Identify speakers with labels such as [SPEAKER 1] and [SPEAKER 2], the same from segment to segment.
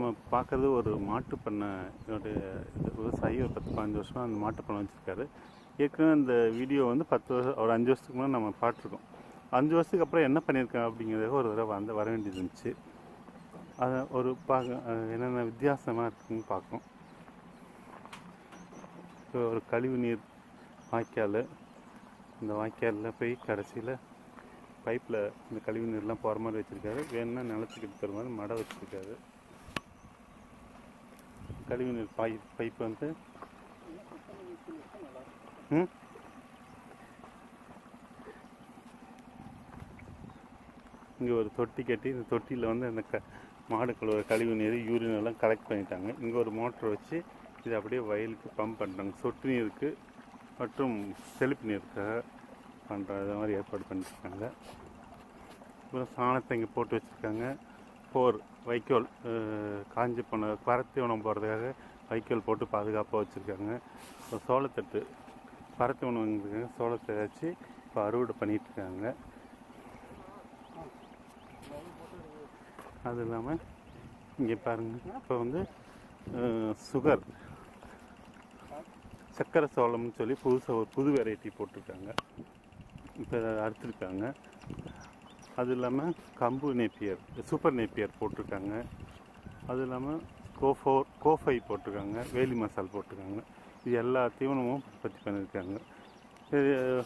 [SPEAKER 1] நம்ம பார்க்குறது ஒரு மாட்டு பண்ணையோடைய இது விவசாயி ஒரு பத்து பதினஞ்சு வருஷமாக அந்த மாட்டு பண்ணை வச்சுருக்காரு. ஏற்கனவே அந்த வீடியோ வந்து பத்து வருஷம் ஒரு அஞ்சு வருஷத்துக்கு முன்னாடி நம்ம பார்த்துருக்கோம். அஞ்சு வருஷத்துக்கு அப்புறம் என்ன பண்ணியிருக்கோம் அப்படிங்கிறத ஒரு தடவை வந்து வர வேண்டியது இருந்துச்சு. அதை ஒரு பார்க்க என்னென்ன வித்தியாசமாக இருக்குன்னு பார்க்கணும். இப்போ ஒரு கழிவு நீர் வாய்க்கால் இந்த வாய்க்காலில் போய் கடைசியில் பைப்பில் இந்த கழிவு நீர்லாம் போகிற மாதிரி வச்சுருக்காரு. வேணும்னா நிலத்துக்கு எடுத்துகிற மாதிரி மடை வச்சுருக்காரு. கழிவு நீர் பாய் பைப் வந்து. ம்? இங்கே ஒரு தொட்டி கட்டி இந்த தொட்டியில் வந்து அந்த க மாடு கழுவுற கழிவு நீர் யூரின் எல்லாம் கலெக்ட் பண்ணிட்டாங்க. இங்கே ஒரு மோட்டர் வச்சு இது அப்படியே வயலுக்கு பம்ப் பண்ணுறாங்க சொட்டு நீருக்கு மற்றும் செழிப்பு நீருக்காக பண்ணுற மாதிரி ஏற்பாடு பண்ணியிருக்காங்க அப்புறம் சாணத்தை இங்கே போட்டு வச்சுருக்காங்க. போர் வைக்கோல் காஞ்சி போன பருத்தி உணவு போகிறதுக்காக வைக்கோல் போட்டு பாதுகாப்பாக வச்சுருக்காங்க. இப்போ சோளத்தட்டு பருத்தி உணவுங்கிறதுக்காக சோளத்தை வச்சு இப்போ அறுவடை பண்ணிகிட்டு இருக்காங்க அது இல்லாமல் இங்கே பாருங்கள் இப்போ வந்து சுகர் சக்கரை சோளம்னு சொல்லி புதுசாக ஒரு புது வெரைட்டி போட்டிருக்காங்க. இப்போ அறுத்துருக்காங்க. அது இல்லாமல் கம்பு நேப்பியர் சூப்பர் நேப்பியர் போட்டிருக்காங்க. அது இல்லாமல் கோஃபோர் கோஃபை போட்டிருக்காங்க வேலி மசால் போட்டிருக்காங்க. இது எல்லா தீவனமும் பற்றி பண்ணியிருக்காங்க.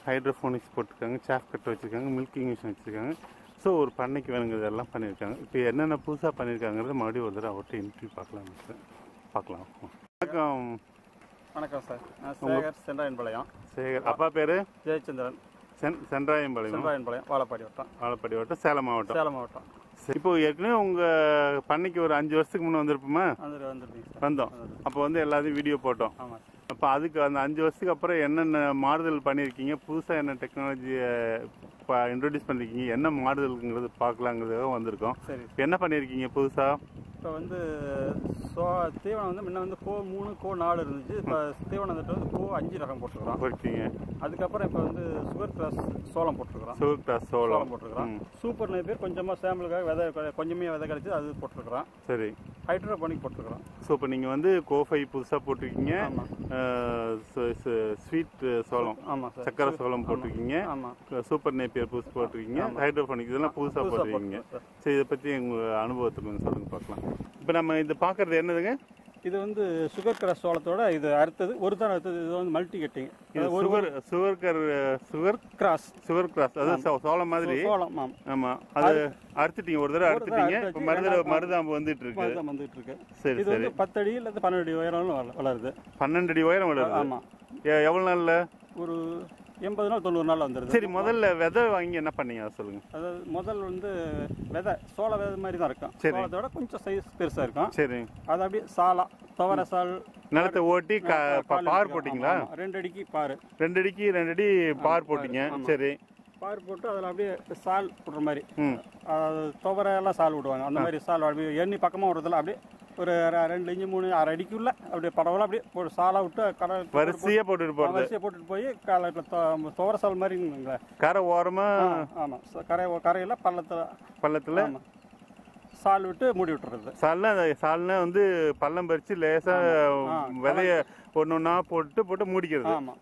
[SPEAKER 1] ஹைட்ரோஃபோனிக்ஸ் போட்டிருக்காங்க சாஃப் கட் வச்சுருக்காங்க மில்கிங் மிஷின் வச்சுருக்காங்க. ஸோ ஒரு பண்ணைக்கு வேணுங்கிறது எல்லாம் பண்ணியிருக்காங்க. இப்போ என்னென்ன புதுசாக பண்ணியிருக்காங்கிறத மறுபடியும் ஒரு தடவை அவர்கிட்ட இன்டர்வியூ பார்க்கலாம் சார் பார்க்கலாம். வணக்கம்.
[SPEAKER 2] வணக்கம் சார் நான் சேகர் சென்றாயன்பாளையம்.
[SPEAKER 1] சேகர் அப்பா பேர்?
[SPEAKER 2] ஜெயச்சந்திரன்.
[SPEAKER 1] சென் சென்றாயம்பாளையம்?
[SPEAKER 2] சென்றாயன்பாளையம் வாழப்பாடி வட்டம்
[SPEAKER 1] ஆலப்பாடி வட்டம் சேலம் மாவட்டம்
[SPEAKER 2] சேலம் மாவட்டம்
[SPEAKER 1] இப்போ ஏற்கனவே உங்கள் பண்ணைக்கு ஒரு அஞ்சு வருஷத்துக்கு முன்னே வந்திருப்போமா? வந்தோம். அப்போ வந்து எல்லாத்தையும் வீடியோ போட்டோம். அப்போ அதுக்கு அந்த அஞ்சு வருஷத்துக்கு அப்புறம் என்னென்ன மாறுதல் பண்ணியிருக்கீங்க புதுசாக என்ன டெக்னாலஜியை இப்போ இன்ட்ரடியூஸ் பண்ணியிருக்கீங்க என்ன மாறுதல்ங்கிறது பார்க்கலாங்கிறதுக்காக வந்திருக்கோம். என்ன பண்ணியிருக்கீங்க புதுசாக
[SPEAKER 2] இப்போ வந்து சோ தீவனம் வந்து முன்ன வந்து கோ மூணு கோ நாலு இருந்துச்சு. இப்போ தீவனம் வந்துட்டு வந்து கோ அஞ்சு ரகம் போட்டுருக்குறோம்
[SPEAKER 1] போயிருக்கீங்க
[SPEAKER 2] அதுக்கப்புறம் இப்போ வந்து சுகர் கிராஸ் சோளம் போட்டிருக்கிறோம்
[SPEAKER 1] சுகர் கிராஸ் சோளம்.
[SPEAKER 2] போட்டிருக்கிறோம் சூப்பர் பேர் கொஞ்சமாக சாம்பிளுக்காக விதை கொஞ்சமே விதை கிடைச்சி அது போட்டிருக்கிறோம்
[SPEAKER 1] சரி.
[SPEAKER 2] ஹைட்ரோபோனிக் போட்டிருக்கிறோம்.
[SPEAKER 1] ஸோ இப்போ நீங்கள் வந்து கோஃபை புதுசாக போட்டிருக்கீங்க. ஸ்வீட் சோளம்.
[SPEAKER 2] ஆமாம்
[SPEAKER 1] சக்கரை சோளம் போட்டிருக்கீங்க.
[SPEAKER 2] ஆமாம்
[SPEAKER 1] சூப்பர் நேப்பியர் புதுசு போட்டிருக்கீங்க. ஹைட்ரோஃபோனிக் இதெல்லாம் புதுசாக
[SPEAKER 2] புதுசா
[SPEAKER 1] போட்டிருக்கீங்க. சரி. இதை பற்றி உங்கள் அனுபவத்தை கொஞ்சம் சொல்லுங்க பார்க்கலாம். இப்போ நம்ம இது பார்க்குறது என்னதுங்க?
[SPEAKER 2] இது வந்து சுகர் கிராஸ் சோளத்தோட இது அறுத்தது ஒரு தான் அறுத்தது இது வந்து மல்டி கட்டிங்
[SPEAKER 1] இது சுகர் சுகர் கர் சுகர்
[SPEAKER 2] கிராஸ்
[SPEAKER 1] சுகர் கிராஸ் சோ- சோளம் மாதிரி.
[SPEAKER 2] சோளம் ஆமாம்
[SPEAKER 1] ஆமா. அது அறுத்துட்டீங்க ஒரு தடவை அறுத்துட்டீங்க
[SPEAKER 2] ரெண்டாவது
[SPEAKER 1] மருதாம்பு வந்துட்டு இருக்கு.
[SPEAKER 2] தான் வந்துட்டு இருக்கு.
[SPEAKER 1] சரி
[SPEAKER 2] இது வந்து அடி இல்லை பன்னெண்டு அடி உயரம் வள- வளருது.
[SPEAKER 1] பன்னெண்டு அடி உயரம் வளருது.
[SPEAKER 2] ஆமா.
[SPEAKER 1] எ- எவ்வளவு நாள்ல?
[SPEAKER 2] ஒரு எண்பது நாள் தொண்ணூறு நாள் வந்துடுது
[SPEAKER 1] சரி முதல்ல விதை வாங்கி என்ன பண்ணீங்க? அதை சொல்லுங்க.
[SPEAKER 2] அதாவது முதல் வந்து விதை சோள விதை மாதிரி தான் இருக்கும்.
[SPEAKER 1] சரி.
[SPEAKER 2] சோளத்தோட கொஞ்சம் சைஸ் பெருசா இருக்கும்.
[SPEAKER 1] சரி.
[SPEAKER 2] அது அப்படியே சாலா துவர சால்
[SPEAKER 1] நிலத்தை ஓட்டி பார். போட்டீங்களா.
[SPEAKER 2] ரெண்டு அடிக்கு பாரு.
[SPEAKER 1] ரெண்டு அடிக்கு ரெண்டு அடி பார் போட்டீங்க. சரி.
[SPEAKER 2] பார் போட்டு அதில் அப்படியே சால் விடுற மாதிரி. அதாவது துவரை எல்லாம் சால் விடுவாங்க. அந்த மாதிரி சால் அப்படியே எண்ணி பக்கமாக விடுறதுல அப்படியே ஒரு ரெண்டு இன்ச்சு மூணு அரை அடிக்குள்ள அப்படியே பரவலாக அப்படியே சாலா விட்டு கடல்
[SPEAKER 1] வரிசையா போட்டுட்டு போறது.
[SPEAKER 2] வரிசையை போட்டுட்டு போய் காலையில் துவர சால் மாதிரிங்களே
[SPEAKER 1] கரை ஓரமா
[SPEAKER 2] ஆமாம் கரை கரையில் பள்ளத்தில்.
[SPEAKER 1] பள்ளத்துல?
[SPEAKER 2] சால் விட்டு மூடி விட்டுறது.
[SPEAKER 1] சால்னா சால்னா வந்து பள்ளம் பறிச்சு லேசா விதைய ஒன்று ஒன்றா போட்டு போட்டு மூடிக்கிறது.
[SPEAKER 2] ஆமாம்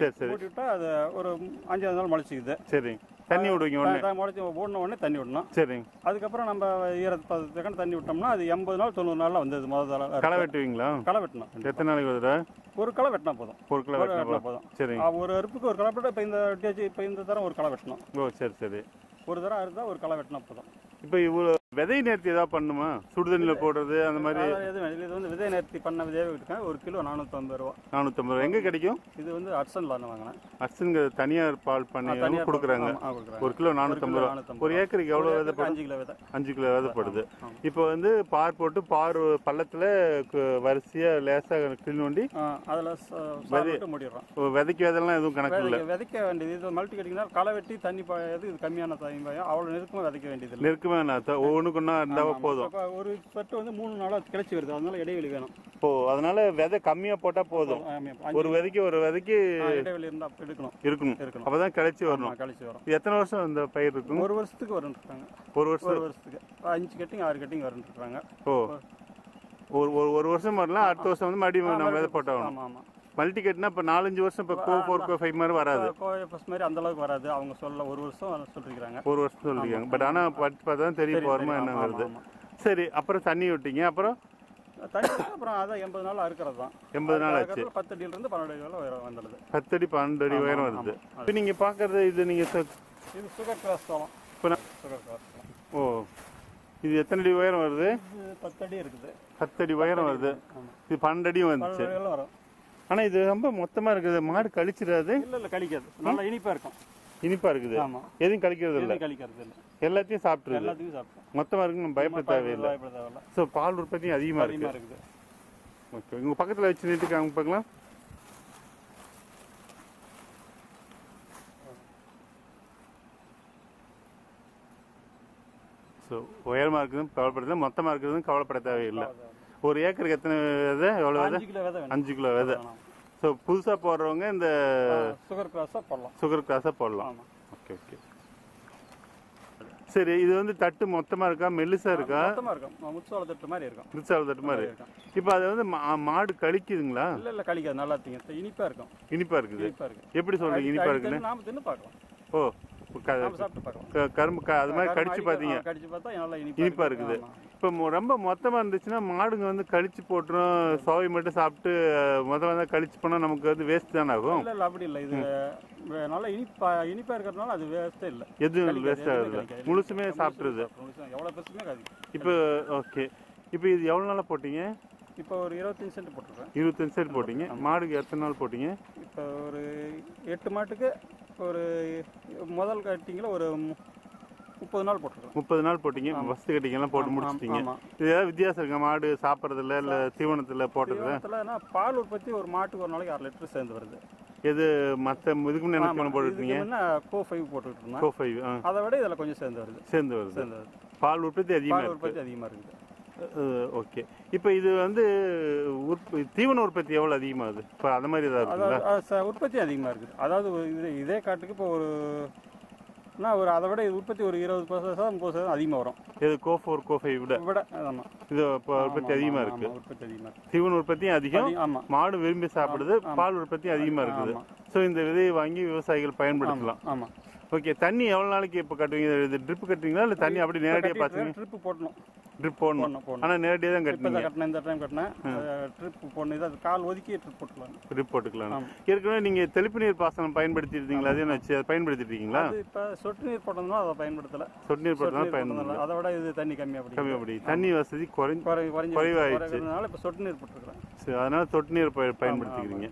[SPEAKER 1] சரி சரி.
[SPEAKER 2] மூடி விட்டா அது ஒரு அஞ்சாவது நாள் முளைச்சிக்குது.
[SPEAKER 1] சரி. தண்ணி விடுவீங்க உடனே.
[SPEAKER 2] முளைச்சி ஓடின உடனே தண்ணி விடணும்.
[SPEAKER 1] சரி
[SPEAKER 2] அதுக்கப்புறம் நம்ம ஈரத்து பத்து செகண்ட் தண்ணி விட்டோம்னா அது எண்பது நாள் தொண்ணூறு நாளில் வந்தது முதல் தடவை.
[SPEAKER 1] களை வெட்டுவீங்களா?
[SPEAKER 2] களை வெட்டணும்
[SPEAKER 1] எத்தனை நாளைக்கு தடவை?
[SPEAKER 2] ஒரு களை வெட்டினா போதும்.
[SPEAKER 1] ஒரு
[SPEAKER 2] ஒரு
[SPEAKER 1] வெட்டினா
[SPEAKER 2] போதும்.
[SPEAKER 1] சரி
[SPEAKER 2] ஒரு அறுப்புக்கு ஒரு களை வெட்ட இப்போ இந்த இப்போ இந்த தரம் ஒரு களை வெட்டணும்.
[SPEAKER 1] ஓ சரி சரி.
[SPEAKER 2] ஒரு தரம் அறுத்தா ஒரு களை வெட்டினா போதும்.
[SPEAKER 1] இப்போ இவ்வளோ விதை நேர்த்தி ஏதாவது பண்ணுமா? சுடுதண்ணியில் போடுறது அந்த மாதிரி.
[SPEAKER 2] எதுவும். இது வந்து விதை நேர்த்தி பண்ண விதையாக இருக்கேன் ஒரு கிலோ நானூற்றம்பது ரூபா.
[SPEAKER 1] நானூற்றம்பது ரூபா. எங்கே கிடைக்கும்?
[SPEAKER 2] இது வந்து அட்சன்ல வாங்கினேன்.
[SPEAKER 1] அர்சனுங்க தனியார் பால் பண்ணி
[SPEAKER 2] தனியார்
[SPEAKER 1] கொடுக்குறாங்க. ஒரு கிலோ நானூற்றம்பது ரூபா. ஒரு ஏக்கருக்கு எவ்வளோ விதை
[SPEAKER 2] அஞ்சு கிலோ விதை.
[SPEAKER 1] அஞ்சு கிலோ விதைப்படுது இப்போ வந்து பார் போட்டு பார் பள்ளத்தில் வரிசையாக லேசாக கிளீன்
[SPEAKER 2] ஆ, அதுல விட்டு மூடிடுறோம்.
[SPEAKER 1] விதைக்கு விதெல்லாம் எதுவும் கணக்கு இல்லை.
[SPEAKER 2] விதைக்க வேண்டியது. இது மல்டி கட்டிங்னா களை வெட்டி தண்ணி பாயாது இது கம்மியான தண்ணி பாயும் அவ்வளோ நெருக்கமாக விதைக்க வேண்டியது இல்லை
[SPEAKER 1] நெருக்கமே நான் ஒவ்வொன்றுக்கும் ஒன்றுக்கு ஒன்றா போதும்.
[SPEAKER 2] ஒரு சொட்டு வந்து மூணு நாளாக கிளச்சி வருது. அதனால இடைவெளி வேணும்.
[SPEAKER 1] ஓ அதனால விதை கம்மியாக போட்டால் போதும். ஒரு விதைக்கு ஒரு விதைக்கு
[SPEAKER 2] இடைவெளி இருந்தால் எடுக்கணும்.
[SPEAKER 1] இருக்கணும்.
[SPEAKER 2] இருக்கணும்
[SPEAKER 1] அப்பதான் கிளச்சி வரணும்.
[SPEAKER 2] ஆமா, கழிச்சு வரும்
[SPEAKER 1] எத்தனை வருஷம் இந்த பயிர் இருக்கும்?
[SPEAKER 2] ஒரு வருஷத்துக்கு வரும்ன்றாங்க.
[SPEAKER 1] ஒரு வருஷம்.
[SPEAKER 2] ஒரு வருஷத்துக்கு. அஞ்சு கட்டிங் ஆறு கட்டிங் வரும்ன்றாங்க.
[SPEAKER 1] ஓ. ஒரு ஒரு வருஷம் வரலாம் அடுத்த வருஷம் வந்து மறுபடியும் நம்ம விதை போட்டோம்
[SPEAKER 2] ஆமா ஆமா.
[SPEAKER 1] மல்டி கட்னா இப்போ நாலஞ்சு வருஷம் இப்போ கோ ஃபோர் கோ ஃபைவ் மாதிரி வராது.
[SPEAKER 2] கோழி ஃபஸ்ட் மாதிரி அந்த அளவுக்கு வராது. அவங்க சொல்ல ஒரு வருஷம் சொல்லிருக்காங்க
[SPEAKER 1] ஒரு வருஷம் சொல்லிருக்காங்க. பட் ஆனால் பட்டு பார்த்தா தான் தெரியும் இப்போ வருமா என்ன வருது சரி அப்புறம் தண்ணி விட்டீங்க. அப்புறம்?
[SPEAKER 2] தண்ணி அப்புறம் அதான் எண்பது நாள் அறுக்கிறது தான்.
[SPEAKER 1] எண்பது நாள் ஆச்சு.
[SPEAKER 2] பத்து அடியில இருந்து பன்னெண்டு அடி வரை உயரம் வந்துடுது.
[SPEAKER 1] பத்தடி பன்னெண்டு அடி உயரம் வருது. இப்போ நீங்கள் பார்க்கறது இது நீங்கள்
[SPEAKER 2] இது சுகர் கிளாஸ்
[SPEAKER 1] நான்
[SPEAKER 2] சுகர் கிளாஸ்.
[SPEAKER 1] ஓ இது எத்தனை அடி உயரம் வருது?
[SPEAKER 2] பத்து அடி இருக்குது.
[SPEAKER 1] பத்தடி உயரம் வருது. இது பன்னெண்டு அடியும் வந்துச்சு.
[SPEAKER 2] வரும்.
[SPEAKER 1] ஆனால் இது ரொம்ப மொத்தமாக இருக்குது. மாடு கழிச்சிடாது.
[SPEAKER 2] இல்ல இல்ல கழிக்காது. நல்லா இனிப்பா இருக்கும்.
[SPEAKER 1] இனிப்பாக இருக்குது.
[SPEAKER 2] ஆமா.
[SPEAKER 1] எதுவும் கழிக்கிறது இல்லை.
[SPEAKER 2] கழிக்கிறது இல்லை.
[SPEAKER 1] எல்லாத்தையும் சாப்பிட்ருது
[SPEAKER 2] எல்லாத்தையும் சாப்பிட்டோம்.
[SPEAKER 1] மொத்தமாக இருக்கு நம்ம பயப்பட தேவையில்லை. ஸோ பால் உற்பத்தியும் அதிகமாக இருக்கு
[SPEAKER 2] அதிகமா இருக்குது.
[SPEAKER 1] ஓகே உங்கள் பக்கத்தில் வச்சு நீட்டுக்கு அவங்க பார்க்கலாம் ஸோ உயரமாக இருக்குதுன்னு கவலைப்படுறது மொத்தமாக இருக்குதுன்னு கவலைப்பட தேவையில்லை. ஒரு ஏக்கருக்கு எத்தனை விதை? எவ்வளோ விதை?
[SPEAKER 2] அஞ்சு கிலோ விதை
[SPEAKER 1] ஸோ புதுசாக போடுறவங்க இந்த
[SPEAKER 2] சுகர் கிளாஸா போடலாம்.
[SPEAKER 1] சுகர் கிளாஸாக போடலாம். ஓகே ஓகே சரி இது வந்து தட்டு மொத்தமாக இருக்கா? மெல்லிசா இருக்கா?
[SPEAKER 2] மொத்தமா இருக்கும். முச்சோள தட்டு மாதிரி இருக்கும்.
[SPEAKER 1] மிருச்சாவல் தட்டு மாதிரி
[SPEAKER 2] இருக்கும்.
[SPEAKER 1] இப்போ அது வந்து மாடு கழிக்குதுங்களா?
[SPEAKER 2] இல்ல இல்ல கழிக்காது. நல்லா இனிப்பா இருக்கும்.
[SPEAKER 1] இனிப்பாக இருக்குது.
[SPEAKER 2] இனிப்பா இருக்கு
[SPEAKER 1] எப்படி சொல்றீங்க? இனிப்பாக இருக்குன்னு
[SPEAKER 2] நாம தின்னு பார்க்கலாம்.
[SPEAKER 1] ஓ. கரும்பு அது மாதிரி கடிச்சு பார்த்தீங்க
[SPEAKER 2] கடிச்சு பார்த்தா நல்லா இனிப்பா
[SPEAKER 1] இருக்குது. இப்போ ரொம்ப மொத்தமாக இருந்துச்சுன்னா மாடுங்க வந்து கழிச்சு போட்டுரும் சோவை மட்டும் சாப்பிட்டு மொத்தமாக தான் கழிச்சு போனால் நமக்கு வந்து வேஸ்ட் தானே ஆகும்?
[SPEAKER 2] இல்ல இல்ல அப்படி இல்ல. இது நல்லா இனிப்பா இனிப்பா இருக்கிறதுனால அது வேஸ்டே இல்ல.
[SPEAKER 1] எதுவும் வேஸ்ட் ஆகுது. முழுசுமே சாப்பிட்ருது
[SPEAKER 2] எவ்வளவு பெருசுமே
[SPEAKER 1] இப்போ ஓகே இப்போ இது எவ்வளோ நாளாக போட்டீங்க?
[SPEAKER 2] இப்போ ஒரு இருபத்தஞ்சு சென்ட் போட்டுருக்கேன்.
[SPEAKER 1] இருபத்தஞ்சு சைடு போட்டீங்க. மாடுக்கு எத்தனை நாள் போட்டீங்க?
[SPEAKER 2] இப்போ ஒரு எட்டு மாட்டுக்கு ஒரு முதல் கட்டிங்கில் ஒரு முப்பது நாள் போட்டிருக்கோம்.
[SPEAKER 1] முப்பது நாள் போட்டீங்க. ஃபஸ்ட்டு கட்டிங்கெல்லாம் போட்டு முடிச்சிட்டீங்க. இது ஏதாவது வித்தியாசம் இருக்கா? மாடு சாப்பிட்றதுல இல்லை தீவனத்தில் போட்டதுல
[SPEAKER 2] பால் உற்பத்தி ஒரு மாட்டுக்கு ஒரு நாளைக்கு அரை லிட்டர் சேர்ந்து வருது.
[SPEAKER 1] எது மற்ற இதுக்கு முன்னே என்ன போட்டுருக்கீங்க
[SPEAKER 2] கோ ஃபைவ் இருந்தேன்.
[SPEAKER 1] கோ ஃபைவ்
[SPEAKER 2] அதை விட இதில் கொஞ்சம் சேர்ந்து வருது.
[SPEAKER 1] சேர்ந்து வருது.
[SPEAKER 2] சேர்ந்து வருது.
[SPEAKER 1] பால் உற்பத்தி அதிகமாக
[SPEAKER 2] உற்பத்தி அதிகமாக இருக்குது.
[SPEAKER 1] ஓகே இப்போ இது வந்து தீவன உற்பத்தி எவ்வளோ அதிகமாகுது இப்போ அந்த மாதிரி ஏதாவது
[SPEAKER 2] உற்பத்தி அதிகமாக இருக்குது. அதாவது இது இதே காட்டுக்கு இப்போ ஒரு என்ன ஒரு அதை விட இது உற்பத்தி ஒரு இருபது பர்சன்ட் முப்பது சதவீதம் அதிகமாக வரும்.
[SPEAKER 1] இது கோ ஃபோர் கோ ஃபைவ் விட?
[SPEAKER 2] விட ஆமாம்
[SPEAKER 1] இது இப்போ உற்பத்தி அதிகமாக இருக்கு.
[SPEAKER 2] உற்பத்தி அதிகமாக
[SPEAKER 1] தீவன உற்பத்தியும் அதிகம்.
[SPEAKER 2] ஆமாம்
[SPEAKER 1] மாடு விரும்பி சாப்பிடுது. பால் உற்பத்தி அதிகமாக இருக்குது. ஸோ இந்த விதையை வாங்கி விவசாயிகள் பயன்படுத்தலாம்.
[SPEAKER 2] ஆமாம்
[SPEAKER 1] ஓகே தண்ணி எவ்வளோ நாளைக்கு இப்போ கட்டுவீங்க? இது ட்ரிப் கட்டுவீங்களா? இல்லை தண்ணி அப்படி நேரடியாக பார்த்துங்க
[SPEAKER 2] ட்ரிப்பு போடணும்.
[SPEAKER 1] ட்ரிப் போடணும். ஆனால் நேரடியாக தான்
[SPEAKER 2] தான் கட்டினேன் இந்த டைம் கட்டினேன். ட்ரிப் போடணும். இது அது கால் ஒதுக்கி ட்ரிப் போட்டுக்கலாம்.
[SPEAKER 1] ட்ரிப் போட்டுக்கலாம். ஏற்கனவே நீங்கள் தெளிப்பு நீர் பாசனம் பயன்படுத்திருந்தீங்களா? அதே அதை
[SPEAKER 2] அது இப்போ சொட்டு நீர் போட்டோம்னா அதை பயன்படுத்தலை.
[SPEAKER 1] சொட்டு நீர்
[SPEAKER 2] சொட்டு
[SPEAKER 1] போட்டு
[SPEAKER 2] நீர்
[SPEAKER 1] பயன்படுத்தலாம்
[SPEAKER 2] போட்டதுனால அதை விட இது தண்ணி கம்மி அப்படி.
[SPEAKER 1] கம்மி அப்படி. தண்ணி வசதி குறைஞ்சு
[SPEAKER 2] குறை குறைஞ்சி
[SPEAKER 1] குறைவாயிடுச்சு.
[SPEAKER 2] இப்போ சொட்டு நீர் போட்டுருக்குறேன்.
[SPEAKER 1] சரி, அதனால சொட்டு நீர் பய- பயன்படுத்திக்கிறீங்க.